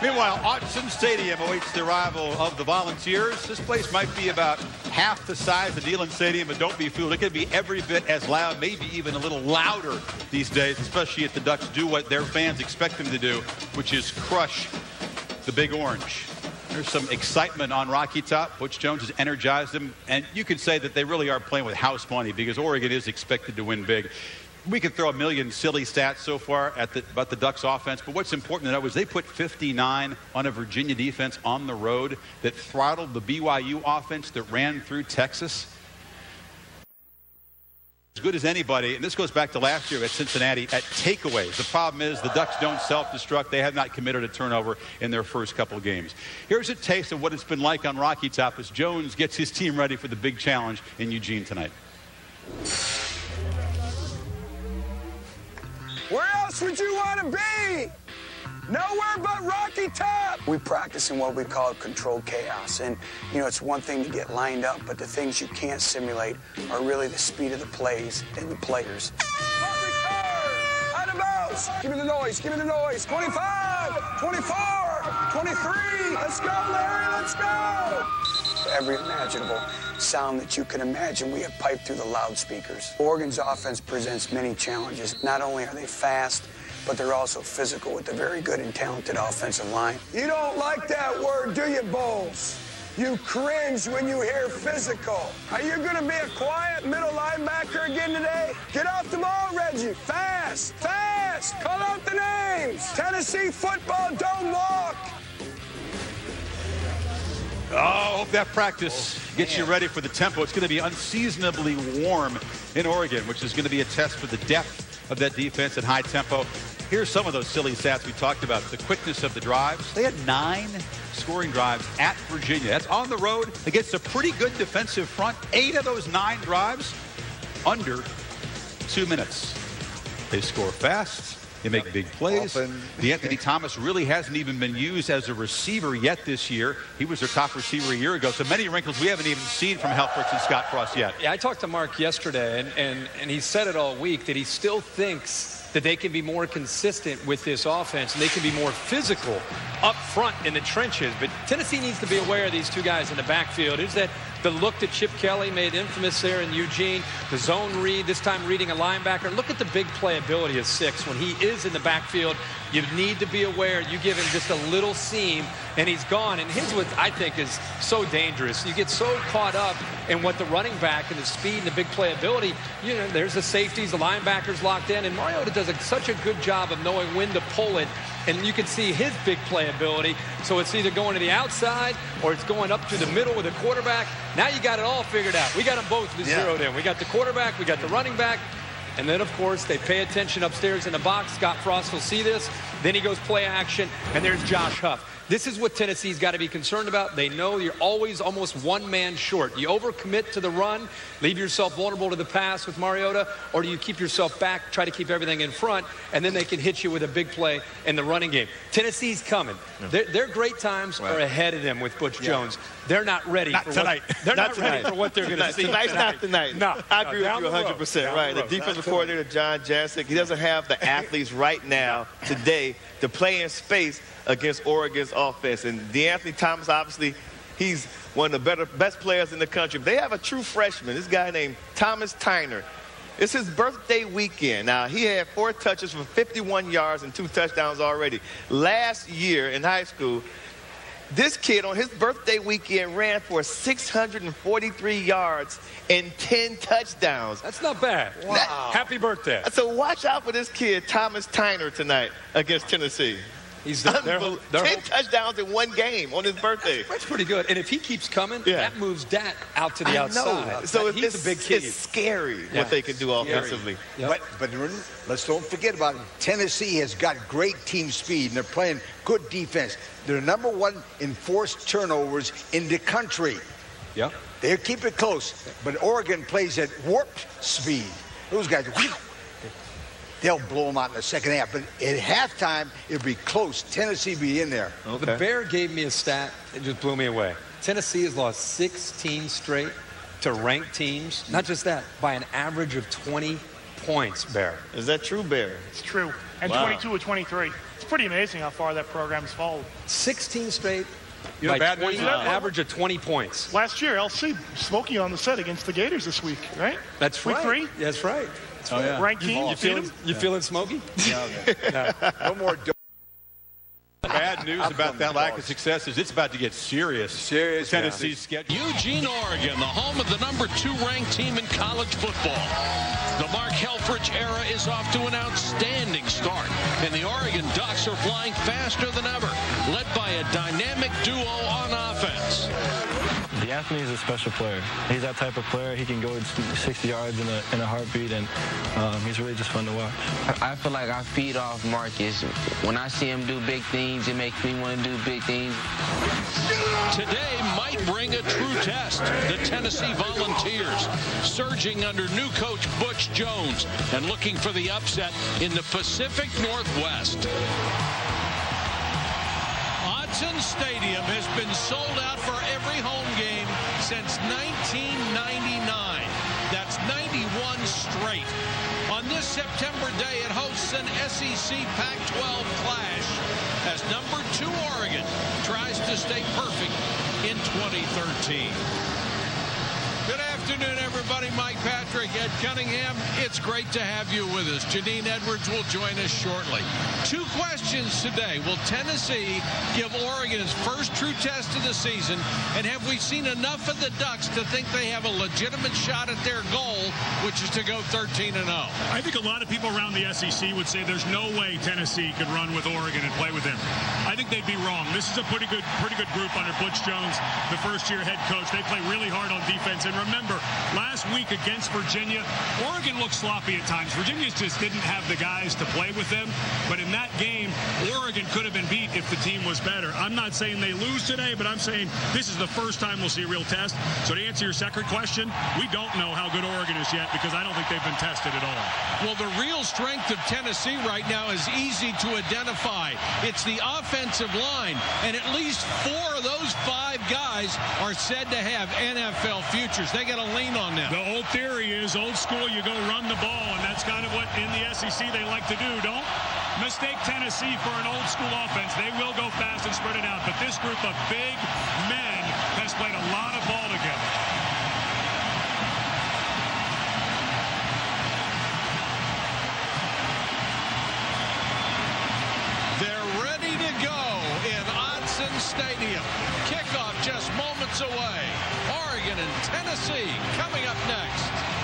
Meanwhile, Autzen Stadium awaits the arrival of the Volunteers. This place might be about half the size of Neyland Stadium, but don't be fooled. It could be every bit as loud, maybe even a little louder these days, especially if the Ducks do what their fans expect them to do, which is crush the Big Orange. There's some excitement on Rocky Top. Butch Jones has energized them, and you could say that they really are playing with house money because Oregon is expected to win big we could throw a million silly stats so far at the, about the Ducks offense, but what's important to know is they put 59 on a Virginia defense on the road that throttled the BYU offense that ran through Texas. As good as anybody, and this goes back to last year at Cincinnati, at takeaways. The problem is the Ducks don't self-destruct. They have not committed a turnover in their first couple games. Here's a taste of what it's been like on Rocky Top as Jones gets his team ready for the big challenge in Eugene tonight. Else would you want to be? Nowhere but Rocky Top. We practice in what we call controlled chaos. And, you know, it's one thing to get lined up, but the things you can't simulate are really the speed of the plays and the players. Out of bounds. Give me the noise. Give me the noise. 25, 24, 23. Let's go, Larry. Let's go. Every imaginable sound that you can imagine, we have piped through the loudspeakers. Oregon's offense presents many challenges. Not only are they fast, but they're also physical with a very good and talented offensive line. You don't like that word, do you, Bowles? You cringe when you hear physical. Are you going to be a quiet middle linebacker again today? Get off the ball, Reggie. Fast, fast. Call out the names. Tennessee football don't walk. Oh, hope that practice gets you ready for the tempo. It's going to be unseasonably warm in Oregon, which is going to be a test for the depth of that defense at high tempo. Here's some of those silly stats we talked about. The quickness of the drives. They had nine scoring drives at Virginia. That's on the road against a pretty good defensive front. Eight of those nine drives under two minutes. They score fast. They make big plays. DeAnthony Thomas really hasn't even been used as a receiver yet this year. He was their top receiver a year ago. So many wrinkles we haven't even seen from Helfrich and Scott Frost yet. Yeah, I talked to Mark yesterday, and, and, and he said it all week that he still thinks that they can be more consistent with this offense and they can be more physical up front in the trenches. But Tennessee needs to be aware of these two guys in the backfield. Is that the look that Chip Kelly made infamous there in Eugene, the zone read, this time reading a linebacker. Look at the big playability of six. When he is in the backfield, you need to be aware. You give him just a little seam, and he's gone. And his, what I think is so dangerous. You get so caught up in what the running back and the speed and the big playability, you know, there's the safeties, the linebackers locked in, and Mariota does a, such a good job of knowing when to pull it and you can see his big playability. So it's either going to the outside or it's going up to the middle with the quarterback. Now you got it all figured out. We got them both zeroed in. We got the quarterback, we got the running back, and then, of course, they pay attention upstairs in the box. Scott Frost will see this. Then he goes play action, and there's Josh Huff. This is what Tennessee's got to be concerned about. They know you're always almost one man short. You overcommit to the run, leave yourself vulnerable to the pass with Mariota, or do you keep yourself back, try to keep everything in front, and then they can hit you with a big play in the running game. Tennessee's coming. Their, their great times Right. are ahead of them with Butch Jones. They're not ready Not for tonight. What, they're not, Not ready for what they're going to see. Tonight's not tonight. No, I agree down with you 100%. Down Right. the defensive coordinator, John Jancek, he doesn't have the athletes right now, today, to play in space against Oregon's offense. And DeAnthony Thomas, obviously, he's one of the better, best players in the country. They have a true freshman, this guy named Thomas Tyner. It's his birthday weekend. Now, he had four touches for 51 yards and two touchdowns already. Last year in high school, this kid on his birthday weekend ran for 643 yards and 10 touchdowns. That's not bad. Wow. Happy birthday. So watch out for this kid, Thomas Tyner, tonight against Tennessee. He's their, their, Unbel- their 10 hope- touchdowns in one game on his birthday. That's pretty good. And if he keeps coming, Yeah. that moves Dat out to the I know. outside. So That- it's, he's a big kid. It's scary Yeah. what they can do offensively. Yep. But, but let's don't forget about it. Tennessee has got great team speed, and they're playing good defense. They're number one in forced turnovers in the country. Yeah. They keep it close, but Oregon plays at warp speed. Those guys, whew, they'll blow them out in the second half. But at halftime, it'll be close. Tennessee be in there. Okay. The Bear gave me a stat that just blew me away. Tennessee has lost 16 straight to ranked teams. Not just that, by an average of 20 points, Bear. Is that true, Bear? It's true. And Wow. 22 or 23. It's pretty amazing how far that program's fallen. 16 straight. You know, bad 20, news is- average of 20 points. Last year, LC smoking on the set against the Gators this week, right? That's week right. three. That's right. Oh, yeah. Ranked team, you You feeling, them. you feeling smoky? No more dope. Bad news I'm about that lack of success is it's about to get serious. Serious, Tennessee's schedule. Eugene, Oregon, the home of the number two ranked team in college football. The Mark Helfrich era is off to an outstanding start, and the Oregon Ducks are flying faster than ever, led by a dynamic duo on offense. DeAnthony is a special player. He's that type of player. He can go 60 yards in a, in a heartbeat, and um, he's really just fun to watch. I feel like I feed off Marcus. When I see him do big things, it makes me want to do big things. Today might bring a true test. The Tennessee Volunteers surging under new coach Butch Jones and looking for the upset in the Pacific Northwest. Autzen Stadium has been sold out for every home game since 1999. That's 91 straight. On this September day, it hosts an SEC Pac-12 clash as number two Oregon tries to stay perfect in 2013. Afternoon, everybody. Mike Patrick, Ed Cunningham. It's great to have you with us. Jeannine Edwards will join us shortly. Two questions today. Will Tennessee give Oregon its first true test of the season? And have we seen enough of the Ducks to think they have a legitimate shot at their goal, which is to go 13 and 0? I think a lot of people around the SEC would say there's no way Tennessee could run with Oregon and play with them. I think they'd be wrong. This is a pretty good, pretty good group under Butch Jones, the first-year head coach. They play really hard on defense. And remember, last week against Virginia, Oregon looked sloppy at times. Virginia just didn't have the guys to play with them. But in that game, could have been beat if the team was better. I'm not saying they lose today, but I'm saying this is the first time we'll see a real test. So to answer your second question, we don't know how good Oregon is yet because I don't think they've been tested at all. Well, the real strength of Tennessee right now is easy to identify. It's the offensive line, and at least four of those five guys are said to have NFL futures. They got to lean on them. The old theory is old school, you go run the ball, and that's kind of what in the SEC they like to do. Don't mistake Tennessee for an old school offense. They will go fast and spread it out, but this group of big men has played a lot of ball together. They're ready to go in Autzen Stadium. Kickoff just moments away. Oregon and Tennessee coming up next.